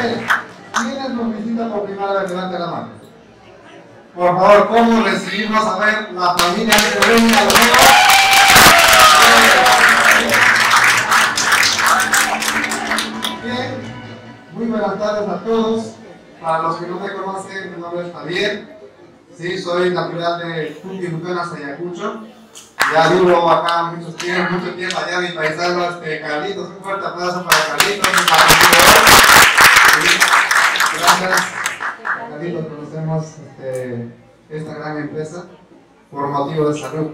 ¿quiénes nos visitan por primera vez? Levante la mano. Por favor, ¿cómo recibimos a ver la familia que venga a los Bien, muy buenas tardes a todos. Para los que no me conocen, mi nombre es Javier. Sí, soy natural de Tuquilucana, Sayacucho. Ya vivo acá mucho tiempo, mucho tiempo allá mi paisano este, Carlitos. Un fuerte aplauso para Carlitos. Sí, Este, esta gran empresa por motivo de salud.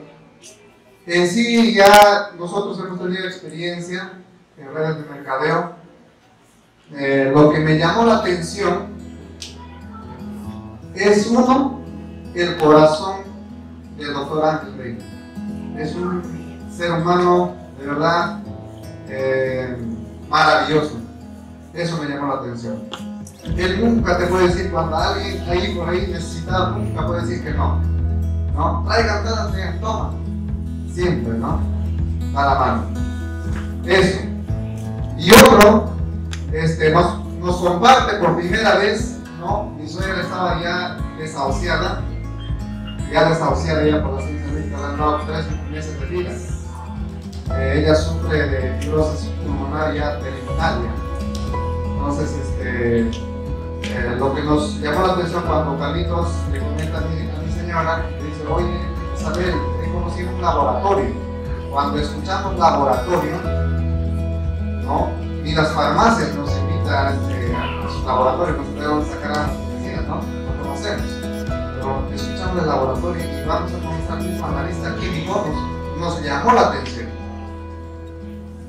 En sí, ya nosotros hemos tenido experiencia en redes de mercadeo. Eh, lo que me llamó la atención es uno, el corazón del doctor Ángel Rey. Es un ser humano de verdad eh, maravilloso. Eso me llamó la atención. Él nunca te puede decir cuando alguien ahí por ahí necesitado, nunca puede decir que no. ¿No? Traigan, traigan, toma. Siempre, ¿no? A la mano. Eso. Y otro, este, nos, nos comparte por primera vez, ¿no? Mi suegra estaba ya desahuciada, ya desahuciada ya por la ciencia médica, le tres meses de vida. Eh, ella sufre de fibrosis pulmonar ya terminal. Entonces, este, eh, lo que nos llamó la atención cuando Carlitos le comenta a mi, a mi señora, le dice, oye, Isabel, he conocido un laboratorio. Cuando escuchamos laboratorio, ¿no? Y las farmacias nos invitan este, a sus laboratorios, nos podemos sacar a las medicinas, ¿no? Lo conocemos. Pero escuchamos el laboratorio y vamos a conocer al mismo analista químico, nos, nos llamó la atención.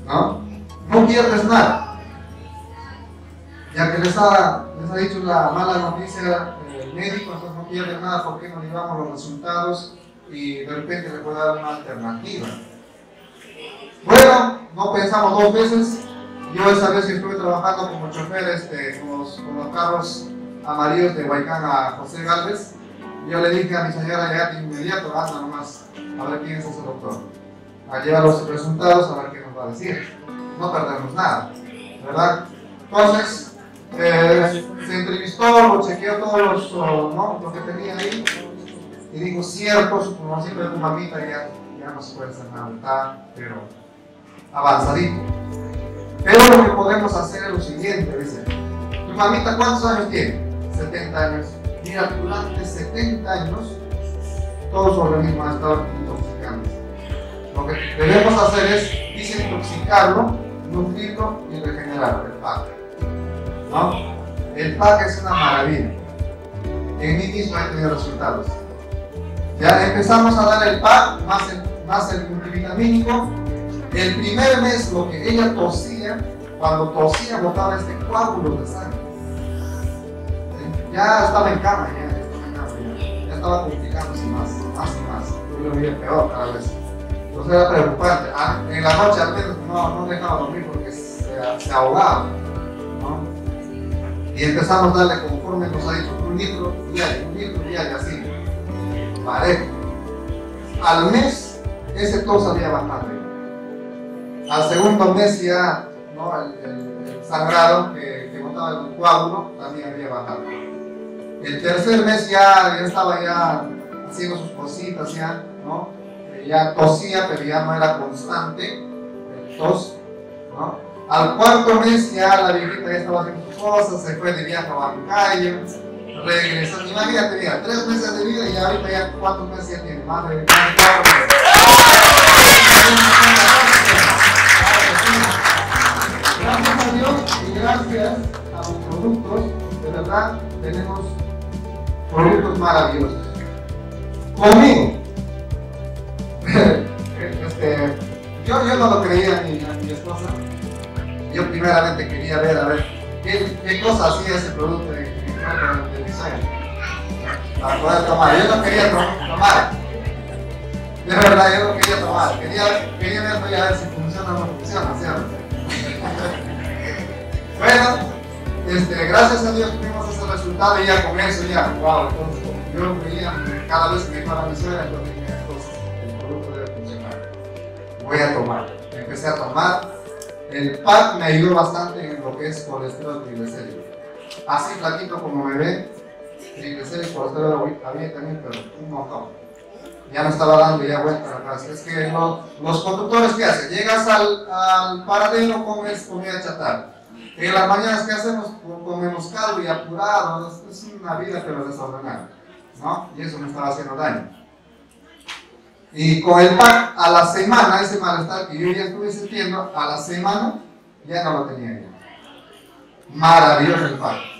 ¿No? No pierdes nada. Ya que ha, les ha dicho la mala noticia el médico, entonces no pierde nada porque no llevamos los resultados y de repente le puede dar una alternativa. Bueno, no pensamos dos veces. Yo esa vez estuve trabajando como chofer este, con, los, con los carros amarillos de Huaycán a José Galvez, yo le dije a mi señora ya de inmediato, anda nomás, a ver quién es ese doctor. A llevar los resultados, a ver qué nos va a decir. No perdemos nada, ¿verdad? Entonces, eh, se entrevistó, lo chequeó ¿no? lo que tenía ahí y dijo, cierto, como siempre tu mamita ya, ya no se puede hacer pero avanzadito. Pero lo que podemos hacer es lo siguiente, dice, tu mamita cuántos años tiene? 70 años. Mira, durante 70 años todos los organismos han estado intoxicándose. Lo que debemos hacer es desintoxicarlo, nutrirlo y regenerarlo, el PAC. ¿No? El PAC es una maravilla. En mí mismo he tenido resultados. Ya empezamos a dar el PAC más el, más el multivitamínico. El primer mes lo que ella tosía, cuando tosía botaba este coágulo de sangre. Ya estaba en cama, ya, estaba ya estaba complicándose más, más y más. Yo lo veía peor cada vez. Entonces era preocupante. Ah, En la noche al menos no, no dejaba dormir porque se, se ahogaba. ¿no? Y empezamos a darle conforme nos ha dicho un litro diario, un litro diario, así parejo. Al mes, ese tos había bajado. Al segundo mes ya, ¿no? el, el, sangrado que, que botaba el coágulo también había bajado. El tercer mes ya, ya estaba ya haciendo sus cositas, ya, ¿no? Ya tosía, pero ya no era constante el tos, ¿no? Al cuarto mes ya la viejita ya estaba haciendo cosas, se fue de viaje a Bancayo, regresó. Imagínate, mira, tres meses de vida y ahorita ya cuántos meses ya tiene, más de, cuatro. Gracias a Dios y gracias a los productos, de verdad tenemos productos maravillosos. Conmigo. Este, yo, yo no lo creía mi, a mi esposa. Yo primeramente quería ver, a ver, qué, qué cosa hacía ese producto mi suegra. Para poder tomar. Yo no quería to- tomar. De verdad, yo no quería tomar. Quería, quería ver, voy a ver si funciona o no funciona, ¿cierto? bueno, este, gracias a Dios tuvimos ese resultado y ya con eso ya, wow, entonces yo veía cada vez que iba a mi suegra, yo dije, entonces el producto debe funcionar. Voy a tomar. Empecé a tomar. El PAC me ayudó bastante en lo que es colesterol triglicérido. así flaquito como me ve, triglicéridos, colesterol había también, pero un montón. Ya no estaba dando ya vuelta a la casa. Es que los conductores, ¿qué hacen? Llegas al, al paradero, comes comida chatarra. En las mañanas, ¿qué hacemos? Comemos caldo y apurado. Es una vida pero desordenada. ¿no? Y eso me estaba haciendo daño. Y con el PAC, a la semana, ese malestar que yo ya estuve sintiendo, a la semana ya no lo tenía ya. Maravilloso el PAC